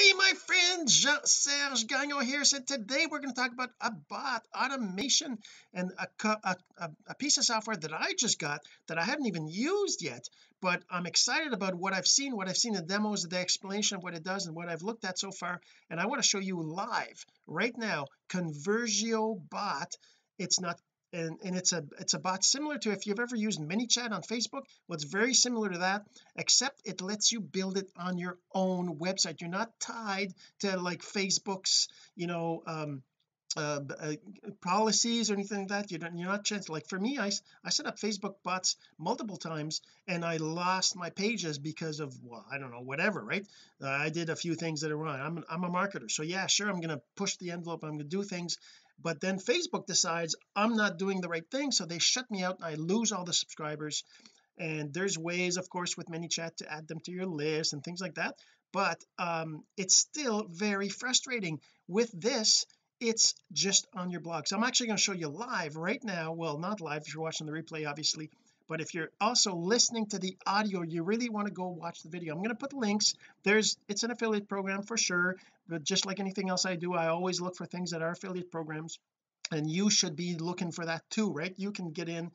hey my friend Jean-Serge Gagnon here. So today we're going to talk about a bot automation and a, a, a, piece of software that I just got that I haven't even used yet but I'm excited about what I've seen what I've seen the demos the explanation of what it does and what I've looked at so far. And I want to show you live right now Conversio bot. It's not and and it's a it's a bot similar to if you've ever used ManyChat on Facebook it's very similar to that except it lets you build it on your own website. You're not tied to like Facebook's you know um uh, uh, policies or anything like that. You're not, you're not changed like for me I, I set up Facebook bots multiple times and I lost my pages because of well I don't know whatever right? Uh, I did a few things that are wrong. I'm, I'm a marketer so yeah sure I'm going to push the envelope I'm going to do things but then Facebook decides I'm not doing the right thing so they shut me out. And I lose all the subscribers. And there's ways of course with ManyChat to add them to your list and things like that. But um it's still very frustrating. With this it's just on your blog so I'm actually going to show you live right now. Well not live if you're watching the replay obviously but if you're also listening to the audio you really want to go watch the video. I'm going to put links. There's it's an affiliate program for sure but just like anything else I do I always look for things that are affiliate programs and you should be looking for that too right? You can get in.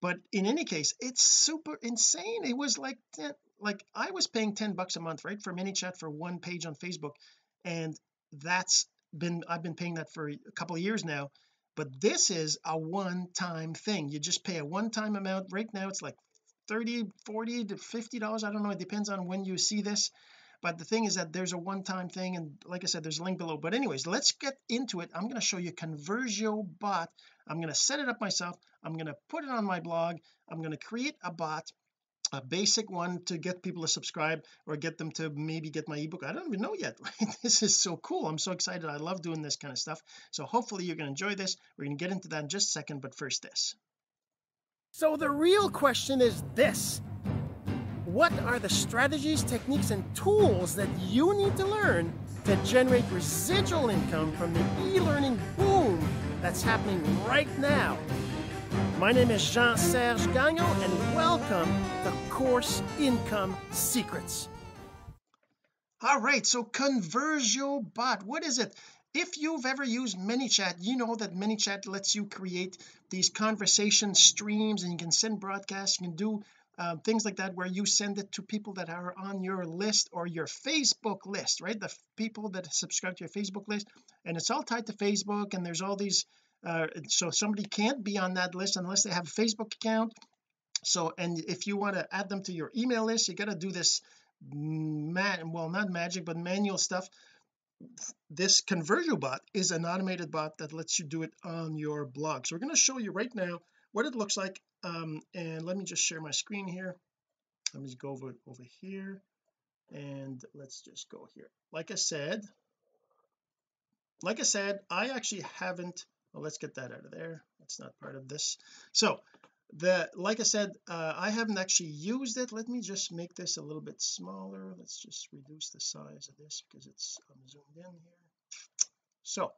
But in any case it's super insane. It was like 10, like I was paying 10 bucks a month right for ManyChat for one page on Facebook and that's been I've been paying that for a couple of years now but this is a one-time thing. You just pay a one-time amount. Right now it's like 30 40 to 50 dollars. I don't know. It depends on when you see this. But the thing is that there's a one-time thing and like I said there's a link below. But anyways let's get into it. I'm going to show you Conversio bot. I'm going to set it up myself. I'm going to put it on my blog. I'm going to create a bot a basic one to get people to subscribe or get them to maybe get my ebook. I don't even know yet. This is so cool. I'm so excited. I love doing this kind of stuff. So hopefully you're going to enjoy this. We're going to get into that in just a second but first this. So the real question is this. What are the strategies techniques and tools that you need to learn to generate residual income from the e-learning boom that's happening right now? My name is Jean-Serge Gagnon, and welcome to Course Income Secrets. All right, so Conversio Bot, what is it? If you've ever used ManyChat, you know that ManyChat lets you create these conversation streams and you can send broadcasts, you can do uh, things like that where you send it to people that are on your list or your Facebook list right the people that subscribe to your Facebook list and it's all tied to Facebook and there's all these uh, so somebody can't be on that list unless they have a Facebook account so and if you want to add them to your email list you got to do this man well not magic but manual stuff. This Conversio bot is an automated bot that lets you do it on your blog. So we're going to show you right now what it looks like um and let me just share my screen here. Let me just go over over here and let's just go here. Like I said like I said I actually haven't well let's get that out of there. That's not part of this. So the like I said uh, I haven't actually used it. Let me just make this a little bit smaller. Let's just reduce the size of this because it's I'm zoomed in here. So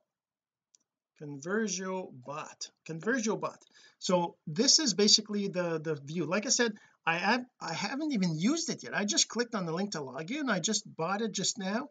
Conversio bot Conversio bot. So this is basically the the view. Like I said I have I haven't even used it yet. I just clicked on the link to log in. I just bought it just now.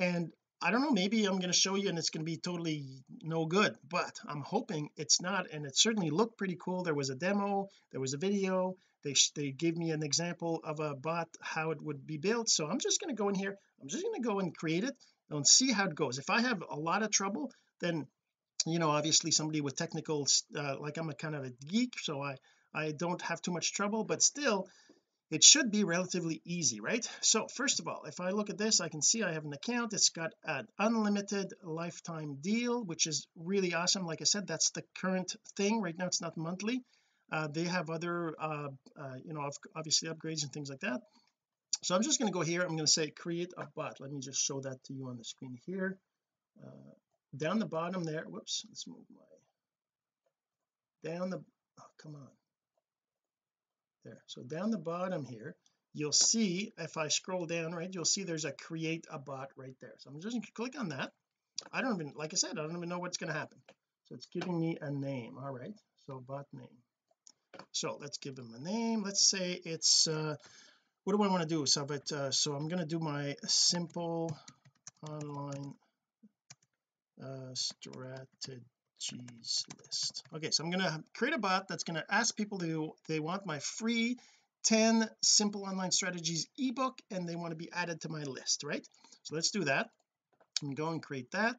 And I don't know maybe I'm going to show you and it's going to be totally no good but I'm hoping it's not and it certainly looked pretty cool. There was a demo there was a video. They they gave me an example of a bot how it would be built. So I'm just going to go in here I'm just going to go and create it and see how it goes. If I have a lot of trouble then you know obviously somebody with technical uh, like I'm a kind of a geek so I I don't have too much trouble but still it should be relatively easy right? So first of all if I look at this I can see I have an account. It's got an unlimited lifetime deal which is really awesome. Like I said that's the current thing. Right now it's not monthly. Uh, they have other uh, uh, you know obviously upgrades and things like that. So I'm just going to go here. I'm going to say create a bot. Let me just show that to you on the screen here. Uh, down the bottom there. Whoops. Let's move my down the oh, come on there. So down the bottom here you'll see if I scroll down right you'll see there's a create a bot right there. So I'm just going to click on that. I don't even like I said I don't even know what's going to happen. So it's giving me a name. All right so bot name. So let's give him a name. Let's say it's uh what do I want to do so but uh, so I'm going to do my simple online uh, strategies list. Okay so I'm to create a bot that's to ask people to they want my free 10 simple online strategies ebook and they want to be added to my list right? So let's do that. And go and create that.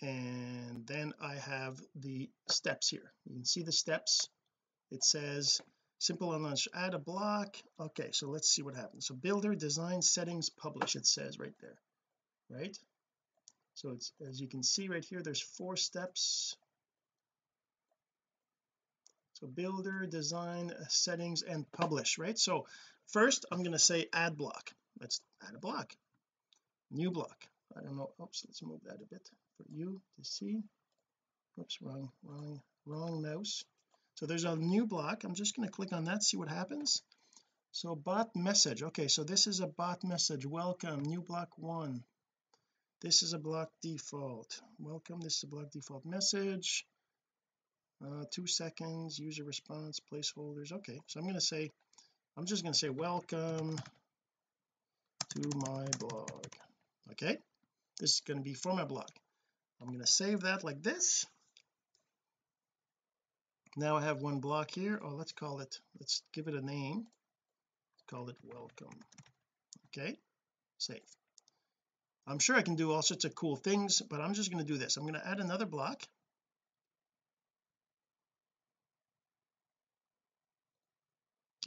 And then I have the steps here. You can see the steps. It says simple online add a block. Okay so let's see what happens. So builder design settings publish it says right there right so it's as you can see right here there's four steps. So builder design settings and publish right? So first I'm going to say add block. Let's add a block. New block. I don't know oops let's move that a bit for you to see. Oops wrong wrong wrong mouse. So there's a new block. I'm just going to click on that see what happens. So bot message. Okay so this is a bot message. Welcome new block one this is a block default. Welcome this is a block default message. Uh, two seconds user response placeholders okay. So I'm going to say I'm just going to say welcome to my blog okay? This is going to be for my blog. I'm going to save that like this. Now I have one block here. Oh let's call it let's give it a name. Call it welcome okay? Save I'm sure I can do all sorts of cool things but I'm just going to do this. I'm going to add another block.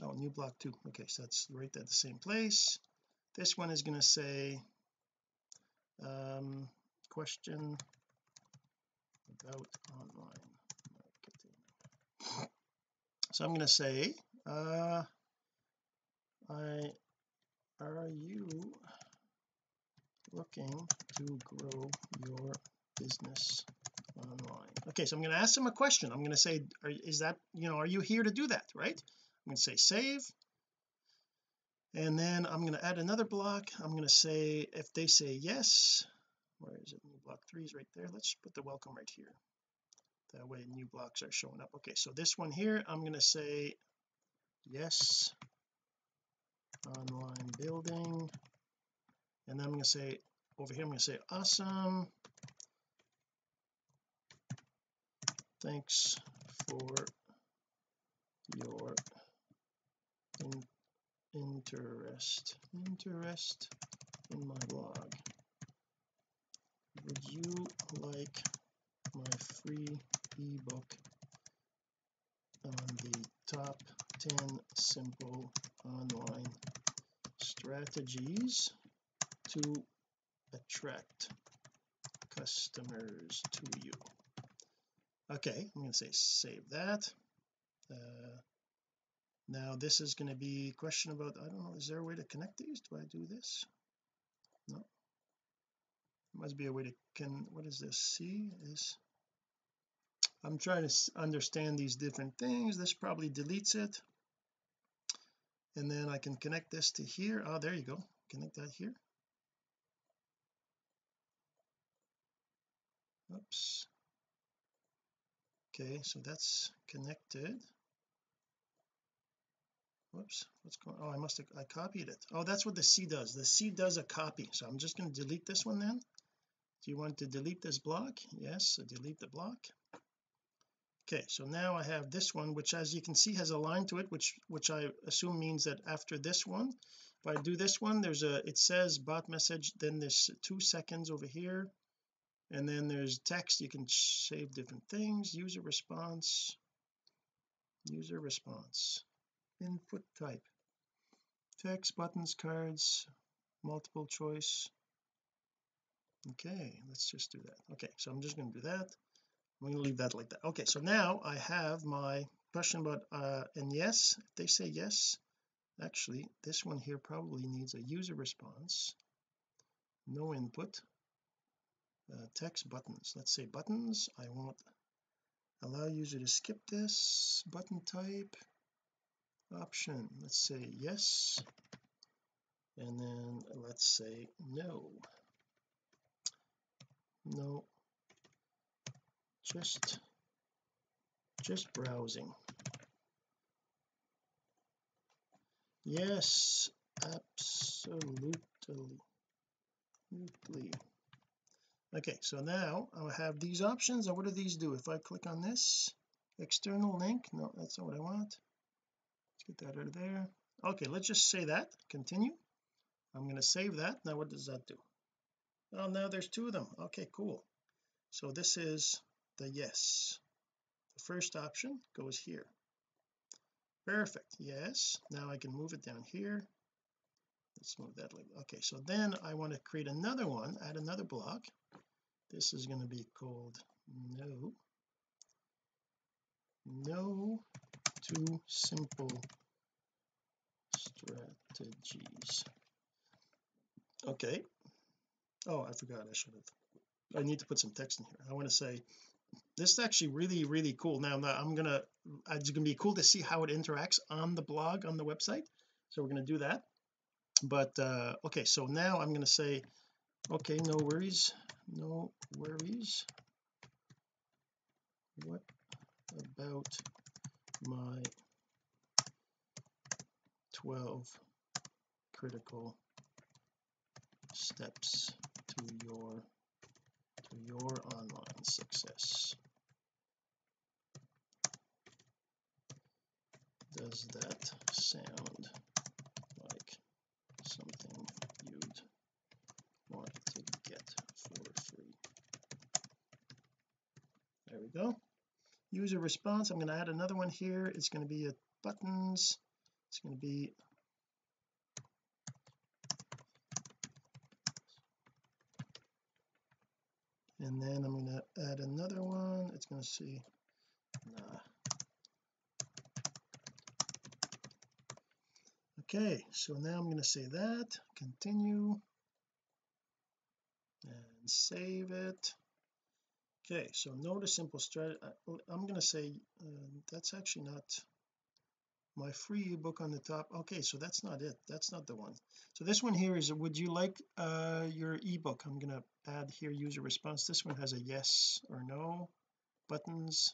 Oh new block two okay so that's right at the same place. This one is going to say um question about online marketing. So I'm going to say uh I are you looking to grow your business online. Okay so I'm going to ask them a question. I'm going to say are, is that you know are you here to do that? Right? I'm going to say save. And then I'm going to add another block. I'm going to say if they say yes where is it? New block three is right there. Let's put the welcome right here. That way new blocks are showing up. Okay so this one here I'm going to say yes online building and then I'm going to say over here I'm going to say awesome. Thanks for your in interest interest in my blog. Would you like my free ebook on the top 10 simple online strategies to attract customers to you. Okay I'm going to say save that. Uh, now this is going to be question about I don't know is there a way to connect these? Do I do this? No. There must be a way to can what is this? See is I'm trying to understand these different things. This probably deletes it. And then I can connect this to here. Oh there you go. Connect that here oops. Okay so that's connected. Whoops what's going oh I must have I copied it. Oh that's what the C does. The C does a copy. So I'm just going to delete this one then. Do you want to delete this block? Yes so delete the block. Okay so now I have this one which as you can see has a line to it which which I assume means that after this one if I do this one there's a it says bot message then there's two seconds over here and then there's text you can save different things. User response. User response. Input type. Text buttons cards multiple choice. Okay let's just do that. Okay so I'm just going to do that. I'm going to leave that like that. Okay so now I have my question about uh and yes if they say yes actually this one here probably needs a user response. No input uh, text buttons. Let's say buttons. I want allow user to skip this button type. Option. Let's say yes. And then let's say no. No. Just just browsing. Yes. Absolutely. Weekly okay so now I'll have these options. And what do these do? If I click on this external link no that's not what I want. Let's get that out of there. Okay let's just say that. Continue. I'm going to save that. Now what does that do? Oh now there's two of them. Okay cool. So this is the yes. The first option goes here. Perfect. Yes. Now I can move it down here. Let's move that like okay so then I want to create another one add another block this is going to be called no. No too simple strategies. Okay. Oh I forgot. I should have I need to put some text in here. I want to say this is actually really really cool. Now I'm gonna it's gonna be cool to see how it interacts on the blog on the website. So we're going to do that. But uh okay. So now I'm going to say okay no worries no worries. What about my 12 critical steps to your to your online success? Does that sound like something get for free there we go. User response I'm going to add another one here. It's going to be a buttons. It's going to be and then I'm going to add another one. It's going to see nah. Okay so now I'm going to say that. Continue and save it. Okay so notice simple strategy I'm going to say uh, that's actually not my free ebook on the top. Okay so that's not it. That's not the one. So this one here is would you like uh your ebook? I'm going to add here user response. This one has a yes or no buttons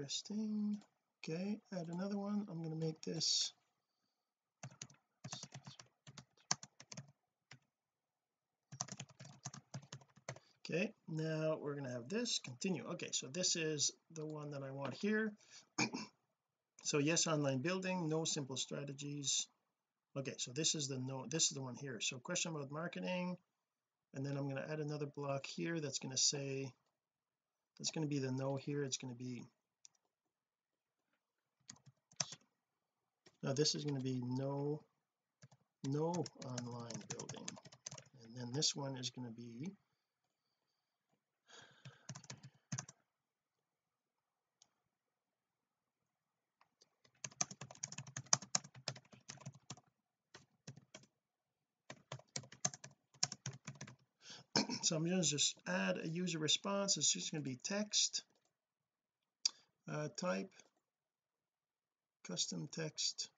interesting okay add another one. I'm going to make this. Okay now we're going to have this continue. Okay so this is the one that I want here. So yes online building no simple strategies. Okay so this is the no this is the one here. So question about marketing and then I'm going to add another block here that's going to say that's going to be the no here. It's going to be now this is going to be no no online building. And then this one is going to be so I'm going to just add a user response. It's just going to be text uh, type custom text.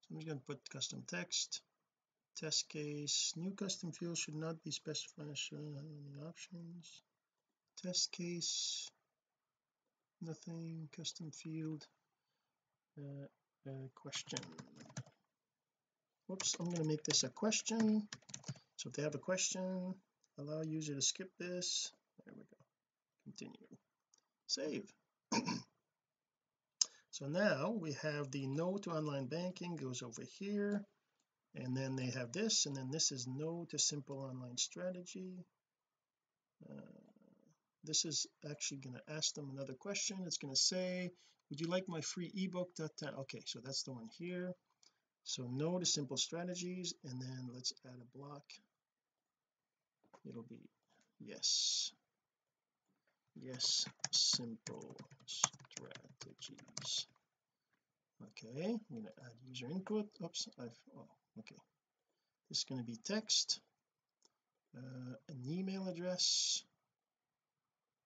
So I'm just going to put custom text. Test case new custom field should not be specified any options. Test case nothing custom field uh, uh, question. Whoops I'm going to make this a question. So if they have a question allow user to skip this. There we go. Continue. Save so now we have the no to online banking goes over here and then they have this and then this is no to simple online strategy. Uh, this is actually going to ask them another question. It's going to say would you like my free ebook? Okay so that's the one here. So no to simple strategies and then let's add a block. It'll be yes. Yes simple okay I'm going to add user input. Oops I've oh okay. This is going to be text uh, an email address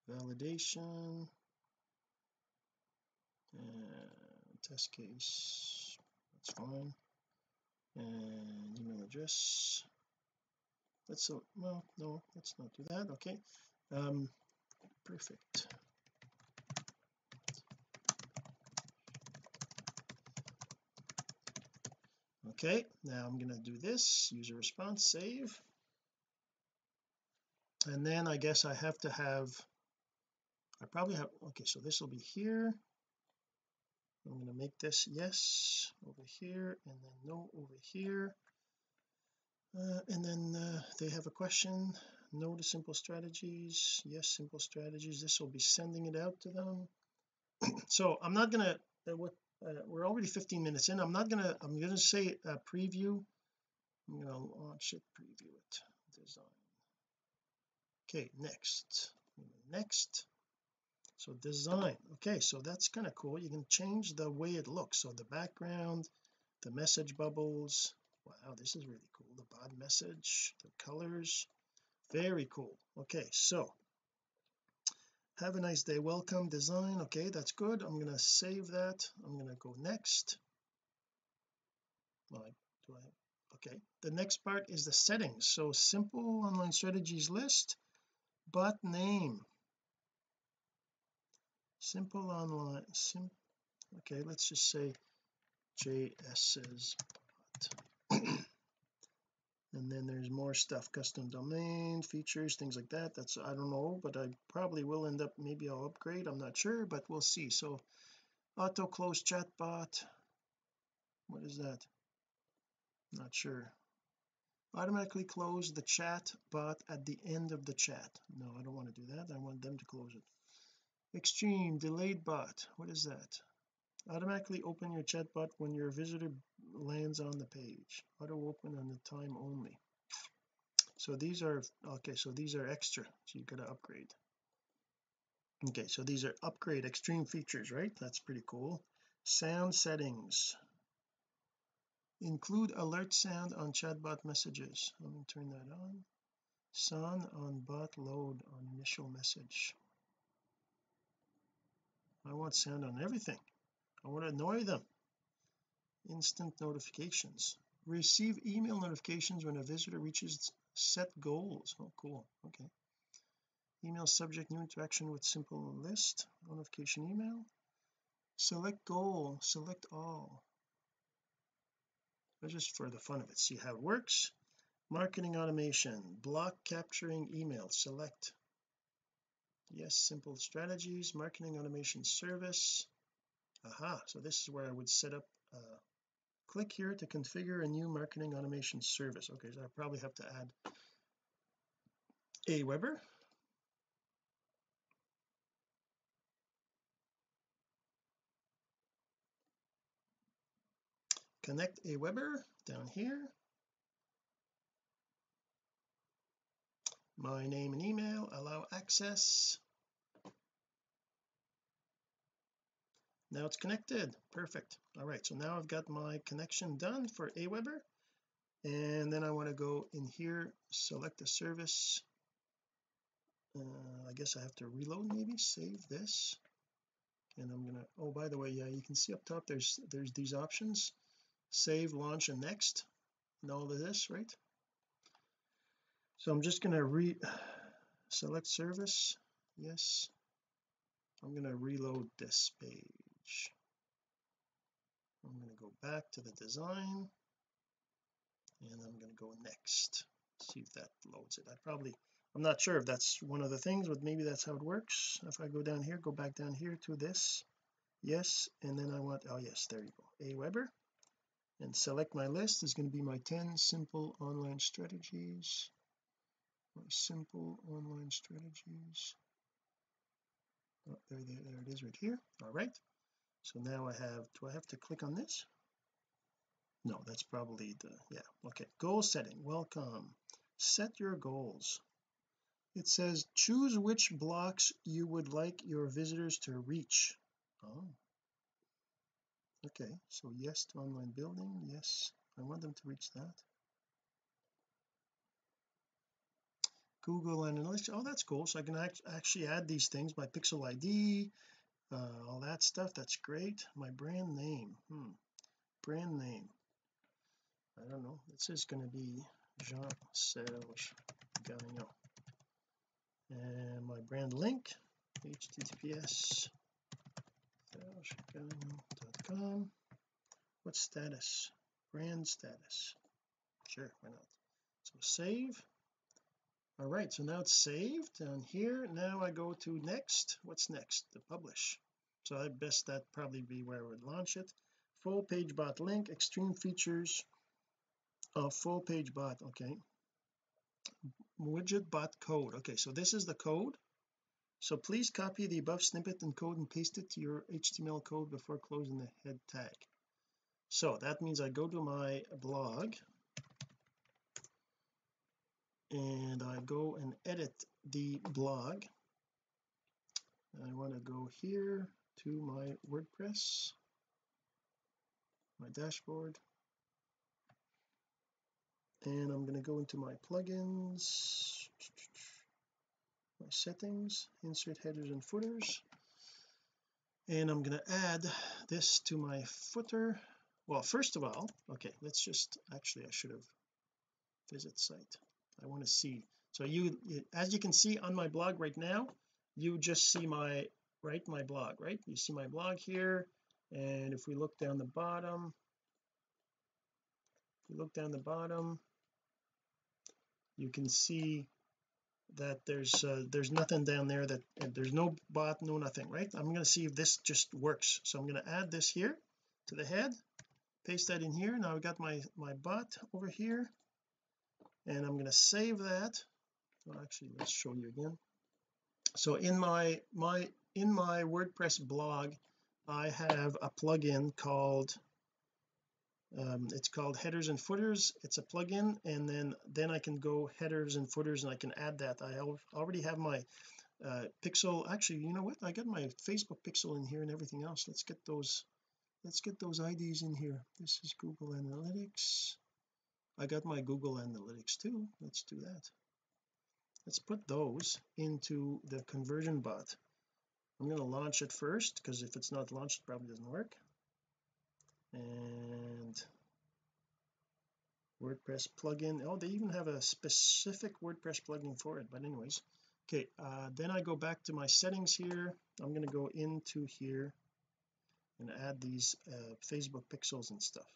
validation and test case that's fine. And email address. Let's so well no let's not do that okay. Um perfect okay now I'm going to do this user response save. And then I guess I have to have I probably have okay so this will be here. I'm going to make this yes over here and then no over here. Uh, and then uh, they have a question. No to simple strategies. Yes simple strategies. This will be sending it out to them. So I'm not gonna uh, what uh, we're already 15 minutes in. I'm not gonna I'm gonna say uh, preview. I'm gonna launch it preview it design. Okay next. Next. So design. Okay so that's kind of cool. You can change the way it looks. So the background the message bubbles. Wow this is really cool. The bot message the colors. Very cool. Okay so have a nice day. Welcome design. Okay that's good. I'm going to save that. I'm going to go next. Well, do I okay. The next part is the settings. So simple online strategies list bot name. Simple online sim okay let's just say JS's and then there's more stuff custom domain features things like that that's I don't know but I probably will end up maybe I'll upgrade I'm not sure but we'll see. So auto close chatbot what is that? Not sure. Automatically close the chat bot at the end of the chat. No I don't want to do that I want them to close it. Extreme delayed bot what is that? Automatically open your chat bot when your visitor lands on the page. Auto open on the time only. So these are okay so these are extra. So you got to upgrade. Okay so these are upgrade extreme features right? That's pretty cool. Sound settings. Include alert sound on chatbot messages. Let me turn that on. Sound on bot load on initial message. I want sound on everything. I want to annoy them instant notifications. Receive email notifications when a visitor reaches set goals. Oh cool. Okay. Email subject new interaction with simple list notification email. Select goal. Select all. But just for the fun of it. See how it works. Marketing automation. Block capturing email. Select. Yes simple strategies. Marketing automation service. Aha. So this is where I would set up uh, click here to configure a new marketing automation service. Okay so I probably have to add Aweber. Connect Aweber down here. My name and email allow access. Now it's connected. Perfect all right so now I've got my connection done for Aweber. And then I want to go in here select a service. Uh, I guess I have to reload maybe save this. And I'm gonna oh by the way yeah you can see up top there's there's these options. Save launch and next and all of this right? So I'm just to re select service. Yes. I'm to reload this page I'm going to go back to the design and I'm going to go next see if that loads it. I probably I'm not sure if that's one of the things but maybe that's how it works. If I go down here go back down here to this yes and then I want oh yes there you go Aweber and select my list is going to be my 10 simple online strategies. My simple online strategies. Oh, there, there, there it is right here. All right so now I have do I have to click on this? No that's probably the yeah okay. Goal setting welcome. Set your goals. It says choose which blocks you would like your visitors to reach. Oh. Okay so yes to online building yes I want them to reach that. Google Analytics oh that's cool. So I can act actually add these things my pixel ID uh, all that stuff that's great. My brand name hmm. brand name. I don't know this is going to be Jean-Serge Gagnon. And my brand link https sergegagnon.com what status? Brand status? Sure why not? So save all right so now it's saved and here. Now I go to next. What's next? The publish. So I best that probably be where I would launch it. Full page bot link extreme features of full page bot okay. Widget bot code okay so this is the code. So please copy the above snippet and code and paste it to your HTML code before closing the head tag. So that means I go to my blog and I go and edit the blog. I want to go here to my WordPress my dashboard. And I'm going to go into my plugins my settings insert headers and footers. And I'm going to add this to my footer. Well first of all okay let's just actually I should have visit site I want to see. So you as you can see on my blog right now you just see my right my blog right? You see my blog here and if we look down the bottom if you look down the bottom you can see that there's uh, there's nothing down there that there's no bot no nothing right? I'm going to see if this just works. So I'm going to add this here to the head paste that in here. Now I've got my my bot over here and I'm going to save that. Well actually let's show you again. So in my my in my WordPress blog I have a plugin called um, it's called headers and footers. It's a plugin and then then I can go headers and footers and I can add that. I already have my uh, pixel actually you know what? I got my Facebook pixel in here and everything else. Let's get those let's get those IDs in here. This is Google Analytics I got my Google Analytics too. Let's do that. Let's put those into the conversion bot. I'm going to launch it first because if it's not launched it probably doesn't work. And WordPress plugin. Oh they even have a specific WordPress plugin for it but anyways. Okay uh, then I go back to my settings here. I'm going to go into here and add these uh, Facebook pixels and stuff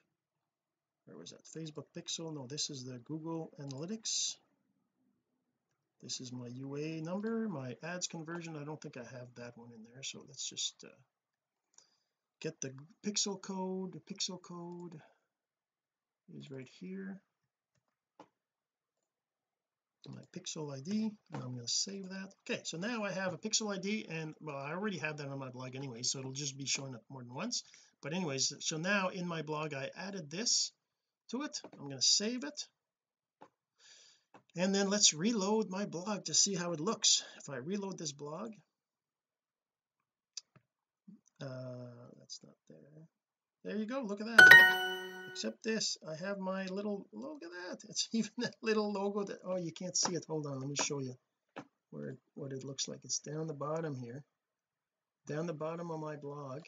where was that Facebook pixel. No this is the Google Analytics. This is my UA number my ads conversion. I don't think I have that one in there so let's just uh, get the pixel code. The pixel code is right here. My pixel ID and I'm going to save that. Okay so now I have a pixel ID and well I already have that on my blog anyway so it'll just be showing up more than once. But anyways so now in my blog I added this to it. I'm going to save it. And then let's reload my blog to see how it looks. If I reload this blog uh that's not there. There you go. Look at that. Except this I have my little look at that. It's even that little logo that oh you can't see it. Hold on let me show you where what it looks like. It's down the bottom here. Down the bottom of my blog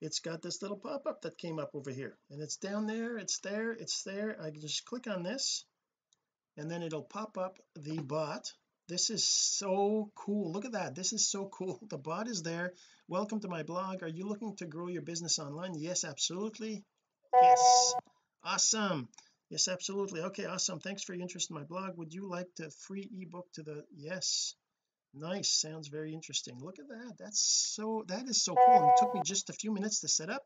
it's got this little pop-up that came up over here. And it's down there it's there it's there. I just click on this and then it'll pop up the bot. This is so cool. Look at that. This is so cool. The bot is there. Welcome to my blog. Are you looking to grow your business online? Yes absolutely. Yes. Awesome. Yes absolutely. Okay awesome. Thanks for your interest in my blog. Would you like the free ebook to the yes nice. Sounds very interesting. Look at that. That's so that is so cool. It took me just a few minutes to set up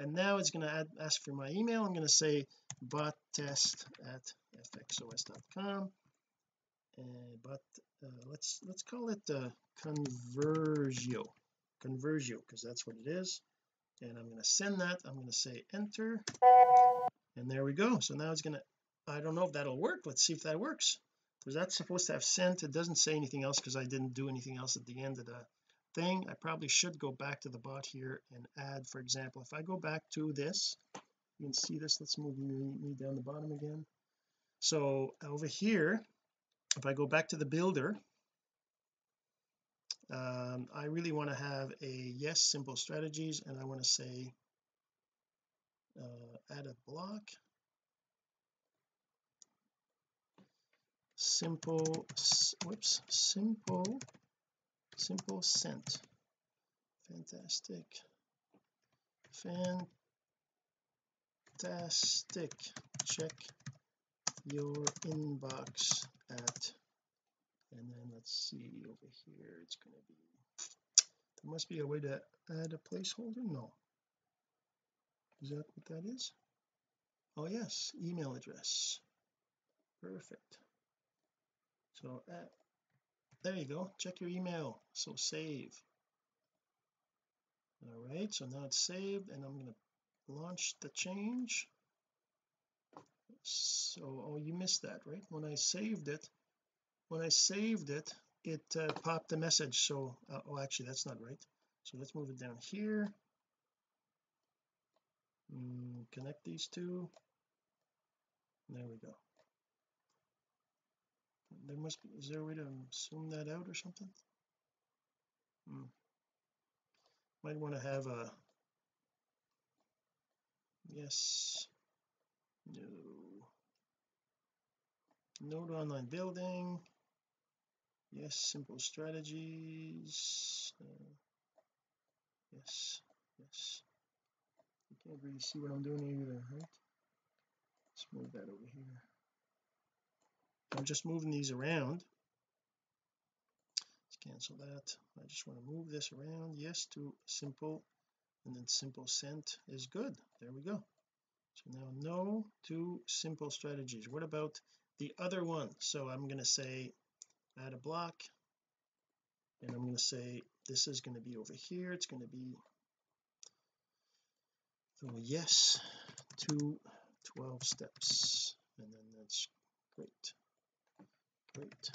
and now it's going to ask for my email. I'm going to say bot test at fxos.com and but uh, let's let's call it uh, conversio conversio because that's what it is. And I'm going to send that. I'm going to say enter. And there we go. So now it's going to I don't know if that'll work. Let's see if that works because that's supposed to have sent? It doesn't say anything else because I didn't do anything else at the end of the thing. I probably should go back to the bot here and add for example if I go back to this you can see this. Let's move me, me down the bottom again. So over here if I go back to the builder um, I really want to have a yes simple strategies and I want to say uh, add a block simple whoops simple simple sent fantastic. Fantastic. Check your inbox at and then let's see over here. It's going to be there must be a way to add a placeholder? No. Is that what that is? Oh yes email address. Perfect so uh, there you go. Check your email. So save. All right so now it's saved and I'm going to launch the change. So oh you missed that right? When I saved it when I saved it it uh, popped a message. So uh, oh actually that's not right. So let's move it down here. Mm, connect these two. There we go there must be is there a way to zoom that out or something? Hmm. might want to have a yes no. Node online building. Yes simple strategies. Uh, yes yes. You can't really see what I'm doing either right? Let's move that over here I'm just moving these around. Let's cancel that. I just want to move this around. Yes to simple and then simple sent is good. There we go. So now no to simple strategies. What about the other one? So I'm going to say add a block and I'm going to say this is going to be over here. It's going to be yes to 12 steps and then that's great great.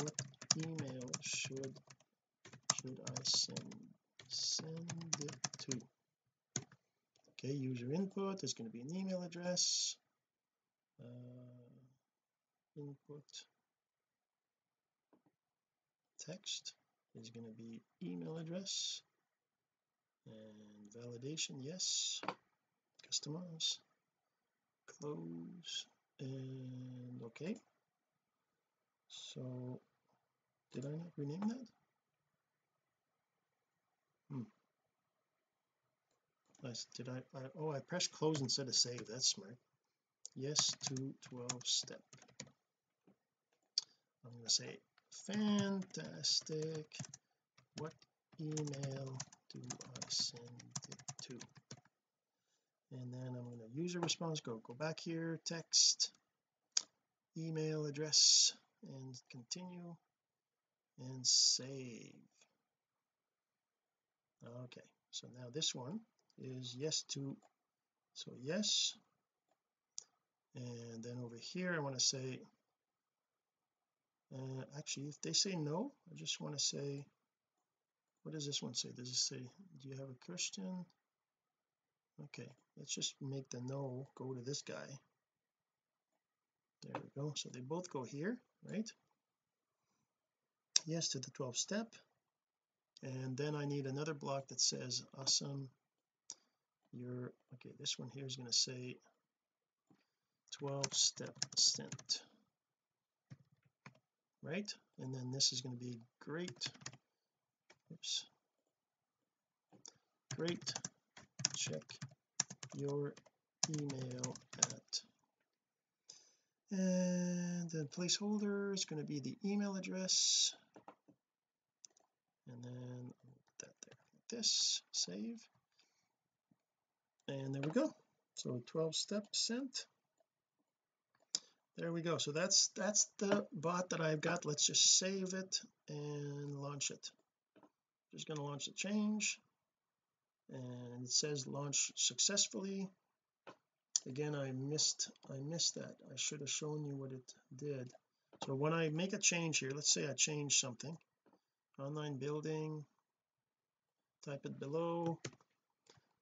What email should should I send send it to? Okay user input is going to be an email address. Uh, input. Text is going to be email address. And validation yes. Customize. Close. And okay so did I not rename that? Hmm. Nice did I, I oh I pressed close instead of save. That's smart. Yes to 12 step. I'm going to say fantastic. What email do I send it to? And then I'm going to user response go go back here text email address and continue and save. Okay so now this one is yes to so yes. And then over here I want to say uh, actually if they say no I just want to say what does this one say? Does it say do you have a question? Okay let's just make the no go to this guy. There we go. So they both go here right? Yes to the 12 step. And then I need another block that says awesome your okay this one here is going to say 12 step sent right? And then this is going to be great oops great check your email at and the placeholder is going to be the email address. And then that there like this save. And there we go. So 12 steps sent. There we go. So that's that's the bot that I've got. Let's just save it and launch it. Just going to launch the change. And it says launch successfully again I missed I missed that. I should have shown you what it did. So when I make a change here let's say I change something. Online building type it below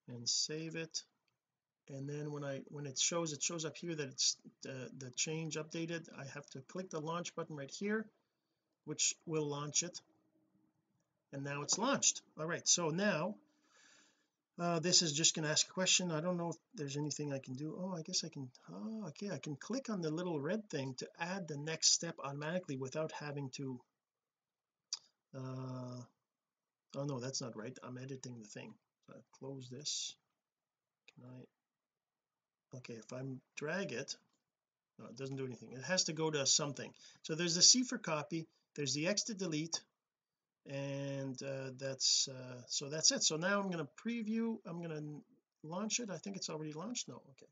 and save it. And then when I when it shows it shows up here that it's the the change updated I have to click the launch button right here which will launch it. And now it's launched. All right so now uh, this is just going to ask a question. I don't know if there's anything I can do. Oh I guess I can oh okay I can click on the little red thing to add the next step automatically without having to uh oh no that's not right. I'm editing the thing. So I close this. Can I okay if I drag it no it doesn't do anything. It has to go to something. So there's the C for copy. There's the X to delete and uh, that's uh, so that's it. So now I'm going to preview I'm going to launch it. I think it's already launched. No okay.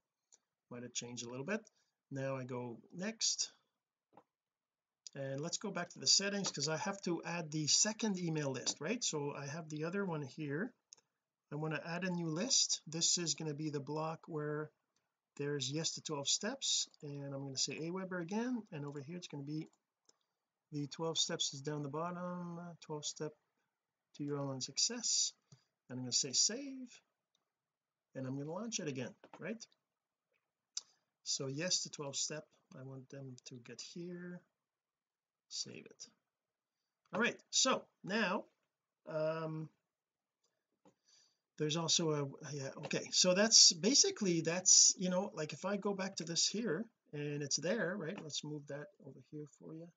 Might have changed a little bit. Now I go next. And let's go back to the settings because I have to add the second email list right? So I have the other one here. I want to add a new list. This is going to be the block where there's yes to 12 steps. And I'm going to say Aweber again. And over here it's going to be the 12 steps is down the bottom. 12 step to your online success. And I'm going to say save. And I'm going to launch it again right? So yes to 12 step. I want them to get here. Save it. All right so now um there's also a yeah okay. So that's basically that's you know like if I go back to this here and it's there right? Let's move that over here for you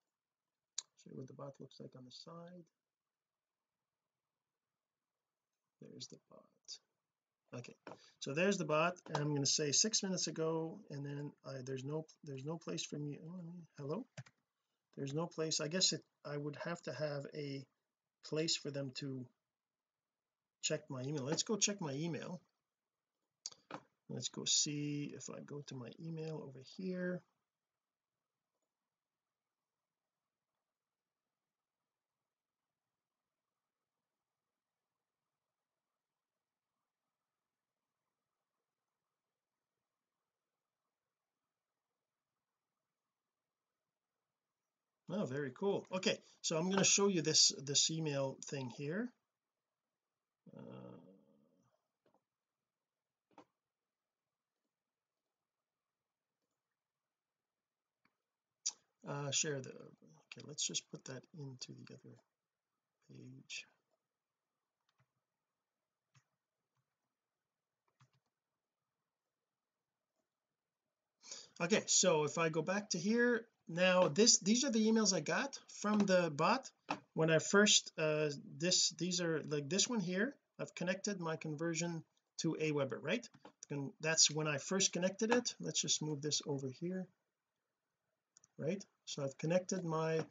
you what the bot looks like on the side. There's the bot okay so there's the bot and I'm going to say six minutes ago and then I, there's no there's no place for me oh, hello? There's no place I guess it I would have to have a place for them to check my email. Let's go check my email. Let's go see if I go to my email over here oh very cool. Okay so I'm going to show you this this email thing here. Uh, uh, share the okay let's just put that into the other page. Okay so if I go back to here now this these are the emails I got from the bot when I first uh this these are like this one here. I've connected my conversion to Aweber right? And that's when I first connected it. Let's just move this over here. Right? So I've connected my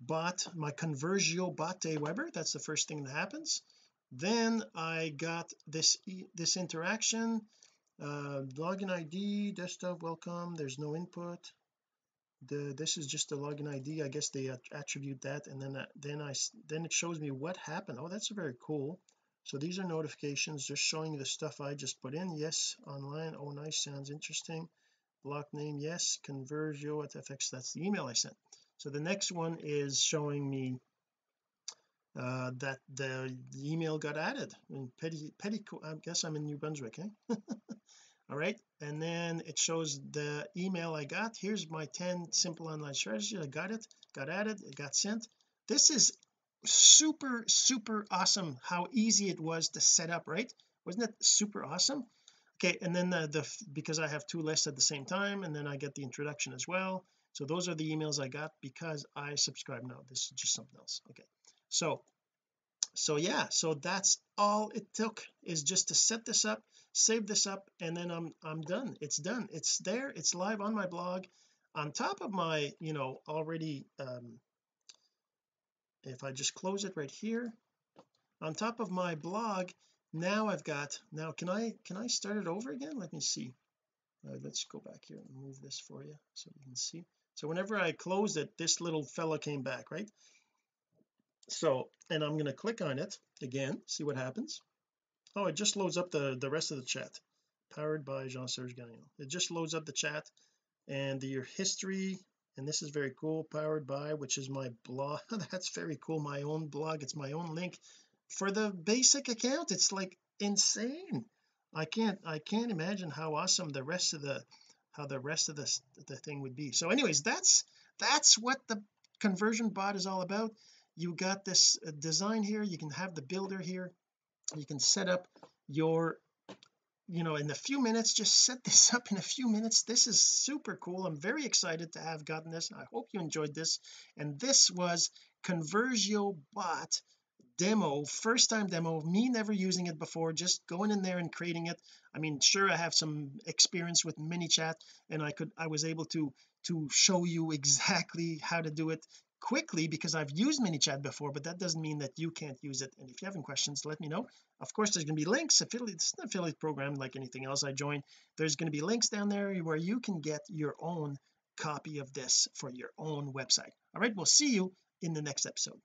bot my conversio bot to Aweber that's the first thing that happens. Then I got this this interaction uh login ID desktop welcome. There's no input the this is just the login ID I guess they attribute that and then uh, then I then it shows me what happened. Oh that's very cool. So these are notifications just showing the stuff I just put in. Yes online. Oh nice. Sounds interesting. Block name yes. Conversio at fx that's the email I sent. So the next one is showing me uh that the, email got added. In petty petty I guess I'm in New Brunswick eh all right and then it shows the email I got. Here's my 10 simple online strategy I got it got added it got sent. This is super super awesome how easy it was to set up right? Wasn't it super awesome? Okay and then the, the because I have two lists at the same time and then I get the introduction as well. So those are the emails I got because I subscribe now. This is just something else. Okay so so yeah so that's all it took is just to set this up save this up and then I'm I'm done. It's done. It's there. It's live on my blog. On top of my you know already um if I just close it right here on top of my blog now I've got now can I can I start it over again? Let me see. Uh, let's go back here and move this for you so you can see. So whenever I closed it this little fella came back right so and I'm going to click on it again see what happens. Oh it just loads up the the rest of the chat. Powered by Jean-Serge Gagnon. It just loads up the chat and the, your history and this is very cool powered by which is my blog. That's very cool my own blog. It's my own link. For the basic account it's like insane. I can't I can't imagine how awesome the rest of the how the rest of the the thing would be. So anyways that's that's what the ConversioBot is all about you got this uh, design here you can have the builder here you can set up your you know in a few minutes just set this up in a few minutes. This is super cool. I'm very excited to have gotten this I hope you enjoyed this. And this was Conversio bot demo first time demo me never using it before just going in there and creating it. I mean sure I have some experience with ManyChat and I could I was able to to show you exactly how to do it quickly because I've used ManyChat before but that doesn't mean that you can't use it. And if you have any questions let me know. Of course there's going to be links affiliate it's an affiliate program like anything else I join there's going to be links down there where you can get your own copy of this for your own website. All right we'll see you in the next episode.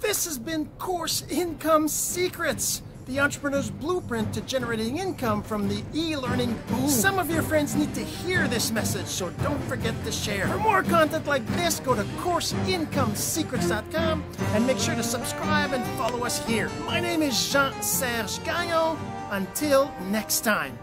This has been course income secrets the entrepreneur's blueprint to generating income from the e-learning boom. Some of your friends need to hear this message, so don't forget to share. For more content like this, go to CourseIncomeSecrets.com and make sure to subscribe and follow us here. My name is Jean-Serge Gagnon. Until next time.